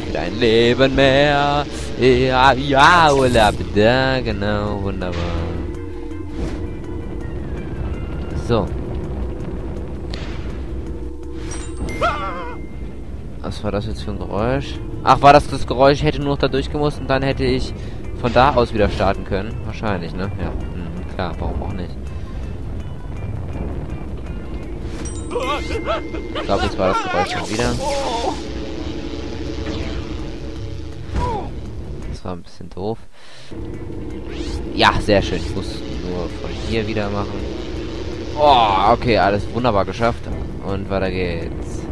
ich wieder ein Leben mehr. Ja, ja, Urlaub. Da, genau, wunderbar. So. Was war das jetzt für ein Geräusch? Ach, war das das Geräusch? Ich hätte nur noch da durchgemusst und dann hätte ich von da aus wieder starten können. Wahrscheinlich, ne? Ja, mhm, klar, warum auch nicht. Ich glaube, jetzt war das Geräusch schon wieder. Das war ein bisschen doof. Ja, sehr schön. Ich muss nur von hier wieder machen. Oh, okay, alles wunderbar geschafft. Und weiter geht's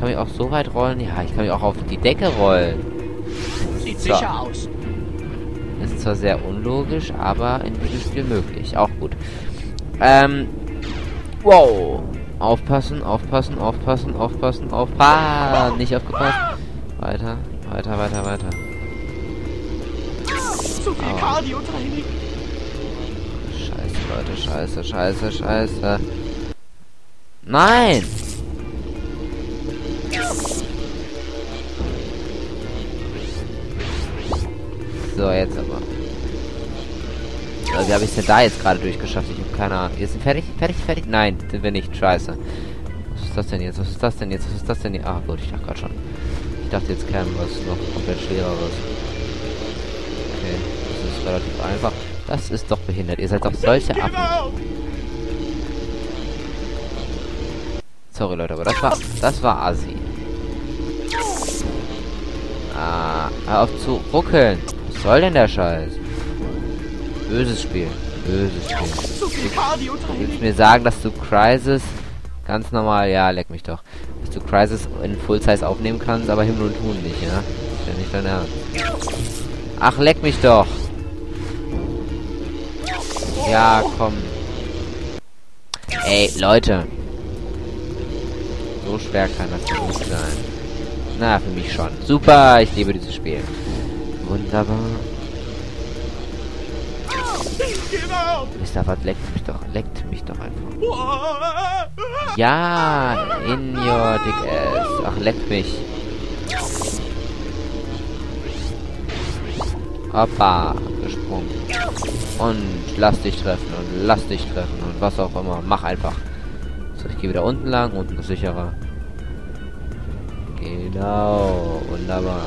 kann mich auch so weit rollen. Ja, ich kann mich auch auf die Decke rollen. Sieht so. sicher aus. Ist zwar sehr unlogisch, aber in diesem Spiel möglich. Auch gut. Ähm. Wow. Aufpassen, aufpassen, aufpassen, aufpassen, aufpassen. Nicht aufgepasst. Weiter, weiter, weiter, weiter. Zu viel Cardio-Training. Scheiße, Leute, scheiße, scheiße, scheiße. Nein! So, jetzt aber. Also, wie habe ich denn da jetzt gerade durchgeschafft? Ich habe keine Ahnung. Sind fertig? Fertig? Fertig? Nein, sind wir nicht. Scheiße. Was ist das denn jetzt? Was ist das denn jetzt? Was ist das denn jetzt? Ah, gut, ich dachte gerade schon. Ich dachte, jetzt käme was noch komplett schwereres. Okay, das ist relativ einfach. Das ist doch behindert. Ihr seid doch solche Affen. Sorry, Leute, aber das war... Das war assi. Ah, hör auf zu ruckeln. Was soll denn der Scheiß? Böses Spiel. Böses Spiel. Du willst mir sagen, dass du Crisis ganz normal, ja, leck mich doch. Dass du Crisis in Full-Size aufnehmen kannst, aber Himmel und Tun nicht, ja? ist ja nicht dein Ernst. Ach, leck mich doch. Ja, komm. Ey, Leute. So schwer kann das nicht sein. Na, für mich schon. Super, ich liebe dieses Spiel. Wunderbar. Mr. Was leckt mich doch, leckt mich doch einfach. Ja, in your dick ass. Ach, leckt mich. Hoppa, gesprungen. Und lass dich treffen und lass dich treffen und was auch immer. Mach einfach. So, ich gehe wieder unten lang, unten ist sicherer. Genau, wunderbar.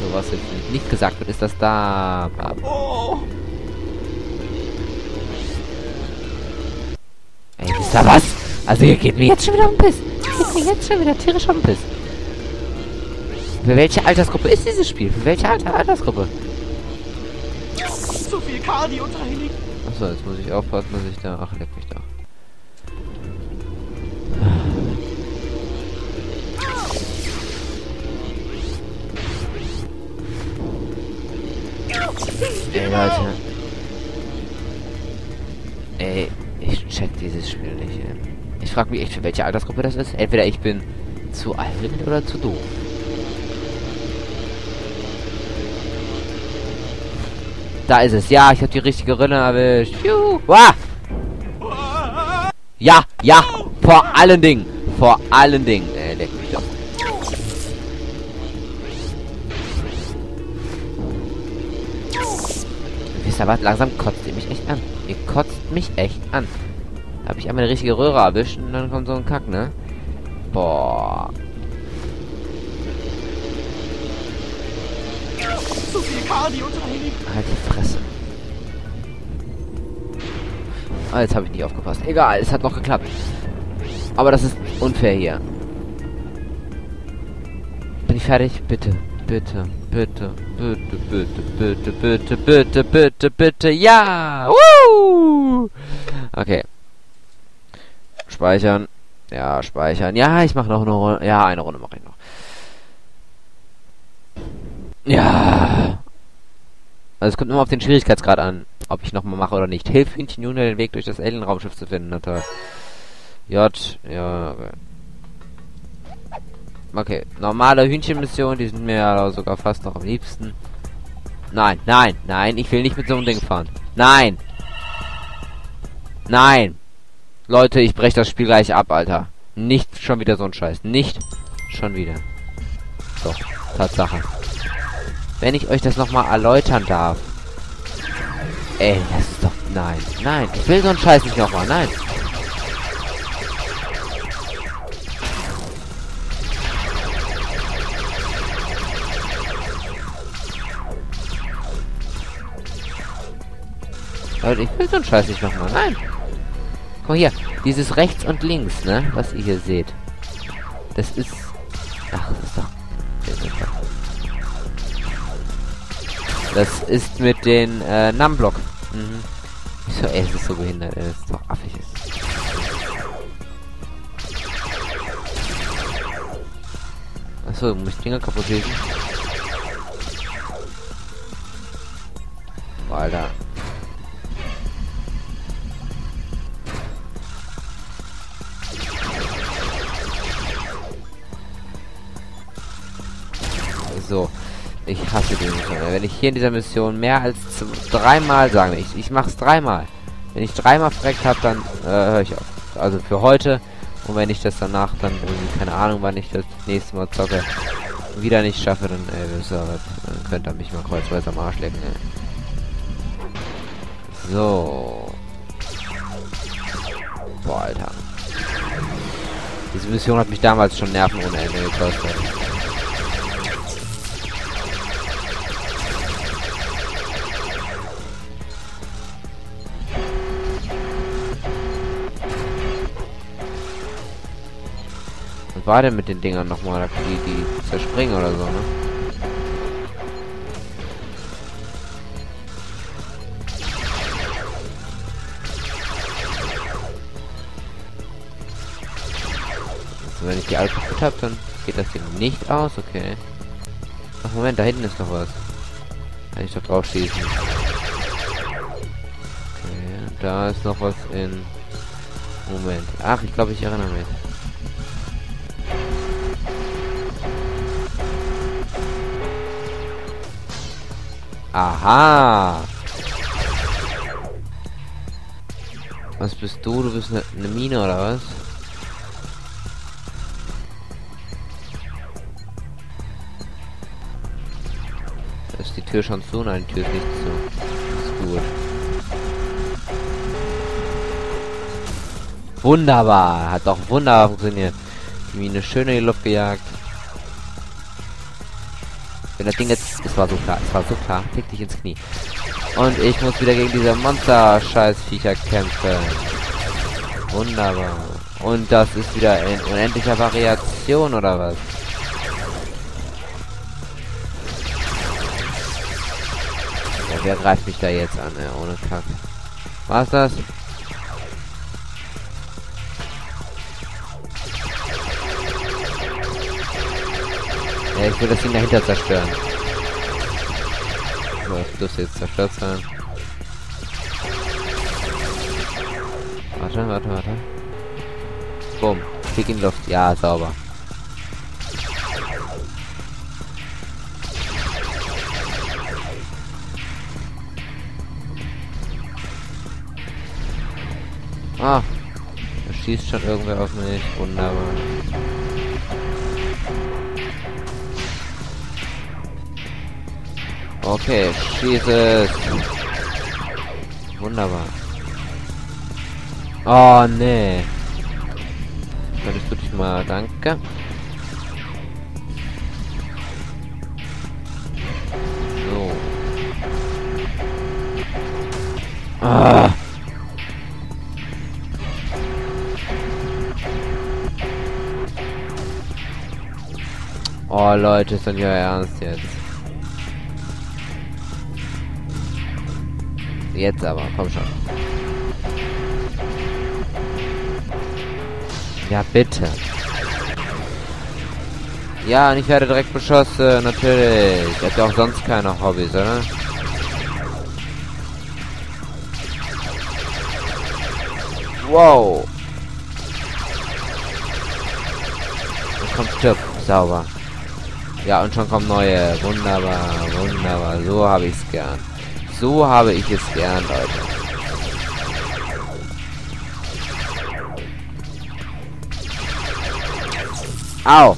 So, was jetzt nicht gesagt wird, ist das da. Oh. Ey, wisst ihr was? Also ihr geht mir jetzt schon wieder um Piss. Geht mir jetzt schon wieder tierisch um Piss. Für welche Altersgruppe ist dieses Spiel? Für welche Alter Altersgruppe? Zu viel Cardio-Training. Achso, jetzt muss ich aufpassen, dass ich da... Ach, leck mich doch. Ey, Leute. Ey, ich check dieses Spiel nicht, ey. Ich frage mich echt, für welche Altersgruppe das ist. Entweder ich bin zu alt oder zu doof. Da ist es. Ja, ich habe die richtige Rinne erwischt. Wah! Ja, ja. Vor allen Dingen. Vor allen Dingen. Ey, leck mich doch. Wisst ihr was? Langsam kotzt ihr mich echt an. Ihr kotzt mich echt an. Da habe ich einmal eine richtige Röhre erwischt und dann kommt so ein Kack, ne? Boah. Viel Cardio-Training. Halt die Fresse. Ah, jetzt habe ich nicht aufgepasst. Egal, es hat noch geklappt. Aber das ist unfair hier. Bin ich fertig? Bitte. Bitte. Bitte. Bitte, bitte, bitte, bitte, bitte, bitte, bitte. Ja! Woo! Okay. Speichern. Ja, speichern. Ja, ich mache noch eine Runde. Ja, eine Runde mache ich noch. Ja. Also es kommt immer auf den Schwierigkeitsgrad an, ob ich nochmal mache oder nicht. Hilf Hühnchen Junior den Weg durch das Alien-Raumschiff zu finden. Na toll. J, ja, okay. Okay, normale Hühnchenmission, die sind mir sogar fast noch am liebsten. Nein, nein, nein, ich will nicht mit so einem Ding fahren. Nein! Nein! Leute, ich breche das Spiel gleich ab, Alter. Nicht schon wieder so ein Scheiß. Nicht schon wieder. So, Tatsache. Wenn ich euch das nochmal erläutern darf. Ey, das ist doch... Nein, nein. Ich will so einen Scheiß nicht nochmal. Nein. Leute, ich will so einen Scheiß nicht nochmal. Nein. Guck mal hier. Dieses rechts und links, ne? Was ihr hier seht. Das ist... Ach, das ist doch... Das ist mit den äh, Numblock. Mhm. So, es ist so behindert, das ist doch affig. Achso, muss ich Dinger kaputt schießen? Boah, Alter. So. Ich hasse die Mission. Wenn ich hier in dieser Mission mehr als dreimal sagen, ich, ich mach's dreimal. Wenn ich dreimal verreckt habe, dann äh, höre ich auf. Also für heute. Und wenn ich das danach dann keine Ahnung, wann ich das nächste Mal zocke, wieder nicht schaffe, dann, ey, wisst ihr, dann könnt ihr mich mal kreuzweise am Arsch lecken, ey. So. Boah, Alter. Diese Mission hat mich damals schon Nerven ohne Ende gekostet. War denn mit den Dingern nochmal? Die, die zerspringen oder so, ne? Also wenn ich die alle kaputt habe, dann geht das Ding nicht aus, okay. Ach Moment, da hinten ist noch was. Kann ich doch drauf schießen. Okay, da ist noch was in... Moment. Ach, ich glaube, ich erinnere mich. Aha. Was bist du? Du bist eine ne Mine oder was? Ist die Tür schon zu? Nein, die Tür ist nicht zu. Ist gut. Wunderbar. Hat doch wunderbar funktioniert. Die Mine schön in die Luft gejagt. Wenn das Ding jetzt... Es war so klar, es war so klar. Fick dich ins Knie. Und ich muss wieder gegen diese Monster-Scheiß-Viecher kämpfen. Wunderbar. Und das ist wieder in unendlicher Variation, oder was? Ja, wer greift mich da jetzt an, ey, ohne Kack. Was das? Ja, ich will das Ding dahinter zerstören. Das dürfte jetzt zerstört sein. Warte, warte, warte. Bumm. Kick in Luft. Ja, sauber. Ah. Da schießt schon irgendwer auf mich. Wunderbar. Okay, schieße Wunderbar. Oh, nee. Könntest du dich mal... Danke. So. Ah. Oh, Leute, ist denn ja ernst jetzt? Jetzt aber, komm schon. Ja, bitte. Ja, und ich werde direkt beschossen, natürlich. Ich ja auch sonst keine Hobbys, oder? Wow. Und kommt stirb. Sauber. Ja, und schon kommen neue. Wunderbar, wunderbar. So habe ich es gern. So habe ich es gern, Leute. Au!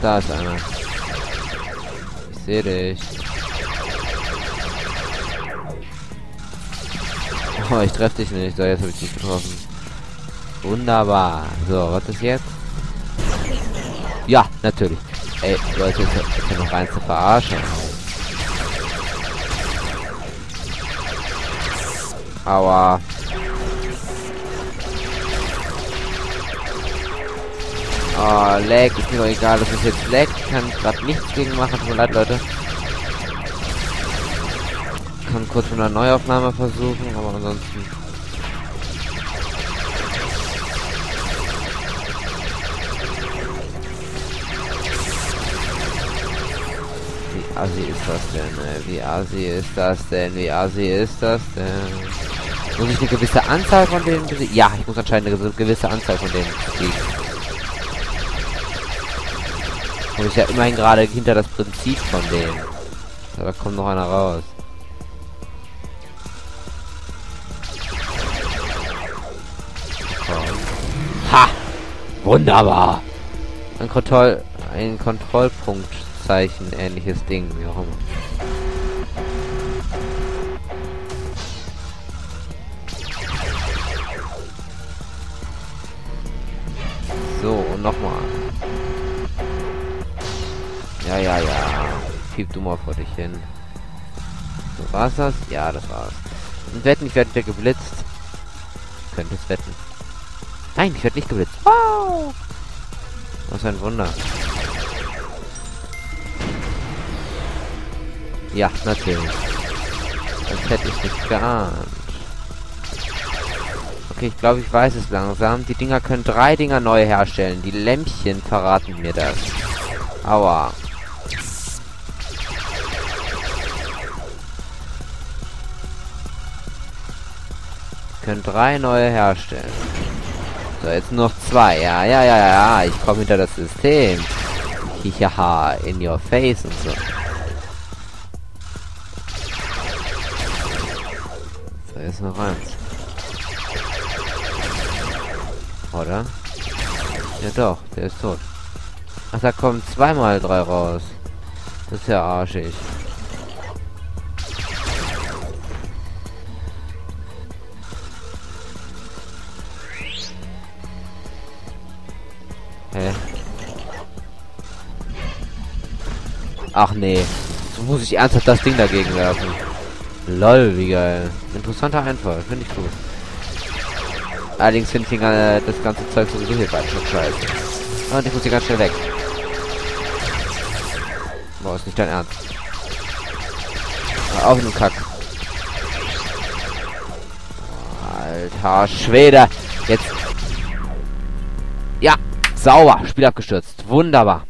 Da ist einer. Ich sehe dich. Oh, ich treffe dich nicht. So, jetzt habe ich dich getroffen. Wunderbar. So, was ist jetzt? Ja, natürlich. Ey, Leute, ist ja noch eins zu verarschen. Aua. Oh, Lag, ist mir doch egal, das ist jetzt Lag. Ich kann gerade nichts gegen machen. Tut mir leid, Leute. Kann kurz mit einer Neuaufnahme versuchen, aber ansonsten. Wie assi ist das denn? Ey? Wie assi ist das denn? Wie assi ist das denn? Muss ich eine gewisse Anzahl von denen besiegen? Ja, ich muss anscheinend eine gewisse Anzahl von denen besiegen. Und ich ja immerhin gerade hinter das Prinzip von denen. Da kommt noch einer raus. Wunderbar! Ein Kontroll... ein Kontrollpunktzeichen ähnliches Ding, wie auch immer. So, und nochmal. Ja, ja, ja. Schieb du mal vor dich hin. So, war's das? Ja, das war's. Und wetten, ich werde wieder geblitzt. Könnte es wetten. Nein, ich werde nicht geblitzt. Wow! Was ein Wunder. Ja, natürlich. Das hätte ich nicht geahnt. Okay, ich glaube, ich weiß es langsam. Die Dinger können drei Dinger neu herstellen. Die Lämpchen verraten mir das. Aua. Können drei neue herstellen. So, jetzt noch zwei. Ja, ja, ja, ja. Ich komme hinter das System. Hihaha, in your face und so. So, jetzt noch eins. Oder? Ja doch, der ist tot. Ach, da kommen zweimal drei raus. Das ist ja arschig. Ach nee. So muss ich ernsthaft das Ding dagegen werfen. Lol, wie geil. Interessanter Einfall, finde ich gut. Allerdings finde ich äh, das ganze Zeug sowieso hier bald schon scheiße. Und ich muss hier ganz schnell weg. Boah, ist nicht dein Ernst. Auf, du Kack. Alter Schwede. Jetzt. Ja, sauber. Spiel abgestürzt. Wunderbar.